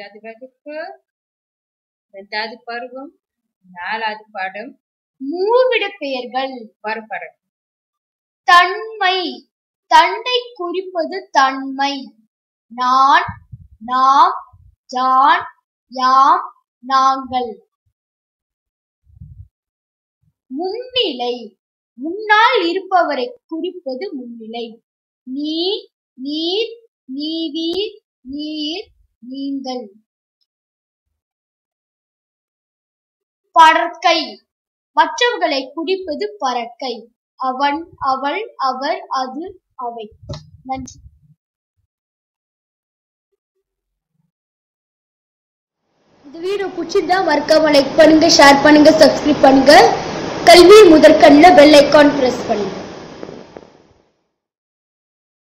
அஞ்சாவது வகுப்பு. இரண்டாவது பருவம். நாலாவது பாடம். மூவிட பெயர்கள் வரப்படம் தன்மை. தண்டை குறிப்பது தன்மை. நான் நாம் ஜான் யாம் நாங்கள். முன்னிலை. முன்னால் இருப்பவரை குறிப்பது முன்னிலை. நீ நீர் நீவீர் நீர் நீங்கள். பறக்கை. மற்றவர்களை குடிப்பது பறக்கை. அவன் அவள் அவர் அது அவை. நன்றி. இந்த வீடியோ பிடிச்சிருந்தா மறக்காம லைக் பண்ணுங்க ஷேர் பண்ணுங்க சப்ஸ்கிரைப் பண்ணுங்க. கல்வி முதற்கண்ணில் பெல் ஐக்கான் பிரஸ் பண்ணுங்க.